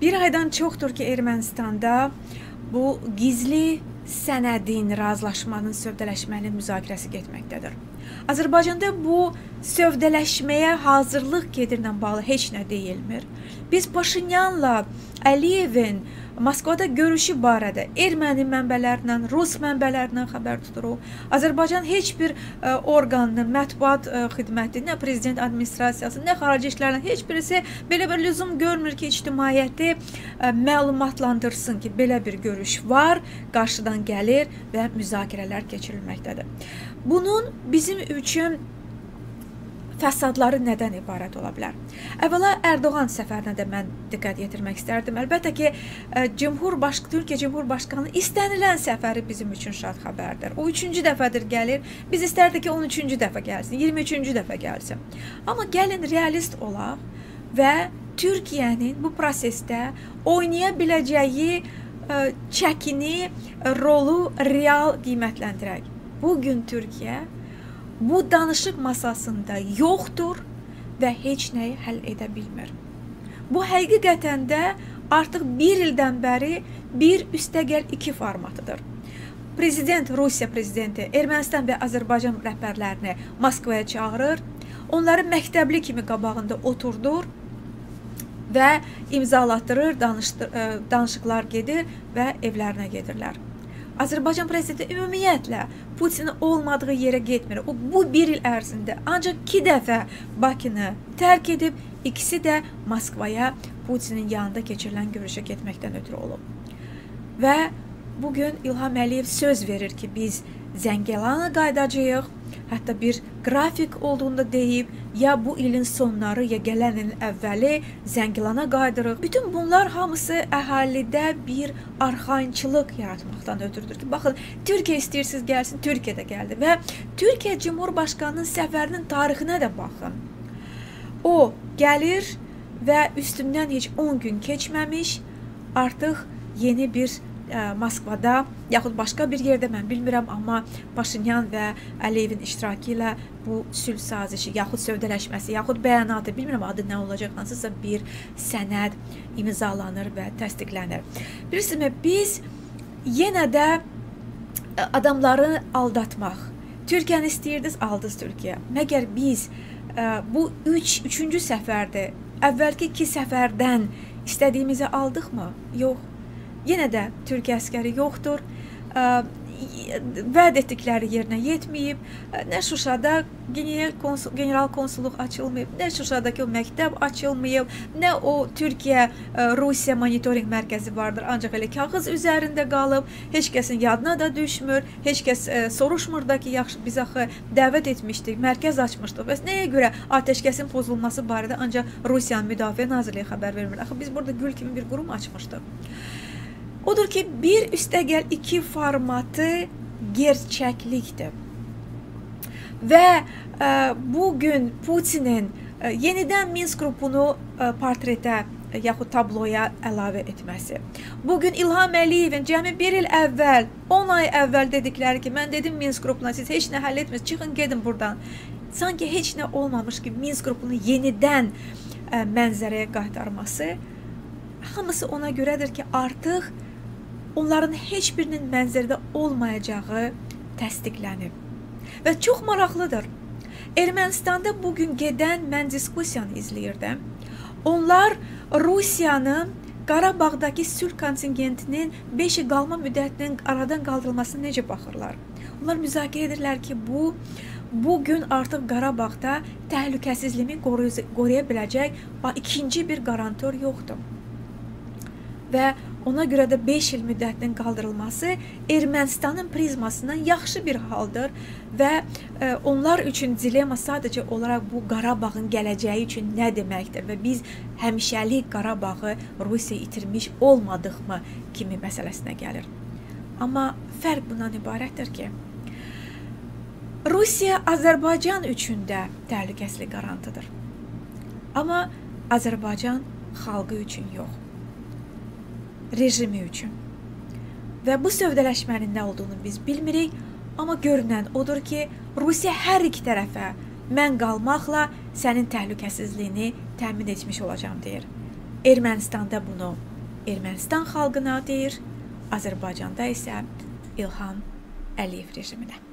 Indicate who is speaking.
Speaker 1: Bir aydan çoxdur ki Ermənistanda bu gizli sənədin, razılaşmanın, sövdələşmənin müzakirəsi getməkdədir. Azərbaycanda bu sövdələşməyə hazırlıq gedirlə bağlı heç nə deyilmir. Biz Paşinyanla Əliyevin Moskvada görüşü barədə erməni mənbələrindən, rus mənbələrindən xəbər tuturuq. Azərbaycan heç bir ə, e, orqanın, mətbuat ə, e, xidməti, nə prezident administrasiyası, nə xarici işlərin heç birisi belə bir lüzum görmür ki, ictimaiyyəti ə, e, məlumatlandırsın ki, belə bir görüş var, qarşıdan gəlir və müzakirələr keçirilməkdədir. Bunun bizim üçün fəsadları nədən ibarət ola bilər? Əvvəla Ərdoğan səfərinə də mən diqqət yetirmək istərdim. Əlbəttə ki, e, Cümhurbaş Türkiyə Cümhurbaşqanı istənilən səfəri bizim üçün şad xəbərdir. O 3-cü dəfədir gəlir. Biz istərdik ki, 13-cü dəfə gəlsin, 23-cü dəfə gəlsin. Amma gəlin realist olaq və Türkiyənin bu prosesdə oynaya biləcəyi e, çəkini, rolu real qiymətləndirək. Bu gün Türkiyə bu danışıq masasında yoxdur və heç nəyi həll edə bilmir. Bu həqiqətən də artıq 1 ildən bəri bir üstəgəl 2 formatıdır. Prezident Rusiya prezidenti Ermənistan və Azərbaycan rəhbərlərini Moskvaya çağırır, onları məktəbli kimi qabağında oturdur və imzalatdırır, danışdır, danışıqlar gedir və evlərinə gedirlər. Azərbaycan prezidenti ümumiyyətlə Putinin olmadığı yerə getmir. O bu 1 il ərzində ancaq 2 dəfə Bakını tərk edib, ikisi də Moskvaya Putinin yanında keçirilən görüşə getməkdən ötürü olub. Və bu gün İlham Əliyev söz verir ki, biz Zəngəlana qayıdacağıq hətta bir qrafik olduğunu da deyib, ya bu ilin sonları, ya gələn ilin əvvəli Zəngilana qayıdırıq. Bütün bunlar hamısı əhalidə bir arxayınçılıq yaratmaqdan ötürüdür ki, baxın, Türkiyə istəyirsiniz gəlsin, Türkiyə də gəldi və Türkiyə Cümhurbaşqanının səfərinin tarixinə də baxın. O gəlir və üstündən heç 10 gün keçməmiş artıq yeni bir ə, Moskvada yaxud başqa bir yerdə mən bilmirəm, amma Paşinyan və Əliyevin iştirakı ilə bu sülh sazişi, yaxud sövdələşməsi, yaxud bəyanatı, bilmirəm adı nə olacaq, hansısa bir sənəd imzalanır və təsdiqlənir. Bilirsinizmi, biz yenə də adamları aldatmaq. Türkiyəni istəyirdiniz, aldınız Türkiyə. Məgər biz ə, bu 3 üç, 3-cü səfərdə, əvvəlki 2 səfərdən istədiyimizi aldıqmı? Yox. Yenə də Türkiyə əskəri yoxdur. Vəd etdikləri yerinə yetməyib. Nə Şuşada general, konsul, general konsulluq açılmayıb, nə Şuşadakı o məktəb açılmayıb, nə o Türkiyə Rusiya monitorinq mərkəzi vardır, ancaq elə kağız üzərində qalıb. Heç kəsin yadına da düşmür. Heç kəs ə, soruşmur da ki, yaxşı biz axı dəvət etmişdik, mərkəz açmışdıq. Bəs nəyə görə atəşkəsin pozulması barədə ancaq Rusiyanın Müdafiə Nazirliyi xəbər vermir? Axı biz burada gül kimi bir qurum açmışdıq. Odur ki, bir üstəgəl iki formatı gerçəklikdir. Və ə, e, bu gün Putinin ə, e, yenidən Minsk qrupunu ə, e, portretə yaxud tabloya əlavə etməsi. Bu gün İlham Əliyevin cəmi 1 il əvvəl, 10 ay əvvəl dedikləri ki, mən dedim Minsk qrupuna siz heç nə həll etmir, çıxın gedin burdan. Sanki heç nə olmamış ki, Minsk qrupunu yenidən ə, mənzərəyə qaytarması hamısı ona görədir ki, artıq onların heç birinin mənzərədə olmayacağı təsdiqlənib. Və çox maraqlıdır. Ermənistanda bu gün gedən mən diskussiyanı izləyirdim. Onlar Rusiyanın Qarabağdakı sülh kontingentinin 5 il qalma müddətinin aradan qaldırılmasına necə baxırlar? Onlar müzakirə edirlər ki, bu bu gün artıq Qarabağda təhlükəsizliyini qoruya biləcək ikinci bir qarantor yoxdur. Və Ona görə də 5 il müddətinin qaldırılması Ermənistanın prizmasından yaxşı bir haldır və e, onlar üçün dilemma sadəcə olaraq bu Qarabağın gələcəyi üçün nə deməkdir və biz həmişəlik Qarabağı Rusiya itirmiş olmadığımı kimi məsələsinə gəlir. Amma fərq bundan ibarətdir ki, Rusiya Azərbaycan üçün də təhlükəsizlik qarantıdır. Amma Azərbaycan xalqı üçün yox rejimi üçün. Və bu sövdələşmənin nə olduğunu biz bilmirik, amma görünən odur ki, Rusiya hər iki tərəfə mən qalmaqla sənin təhlükəsizliyini təmin etmiş olacağam deyir. Ermənistanda bunu Ermənistan xalqına deyir, Azərbaycanda isə İlham Əliyev rejiminə.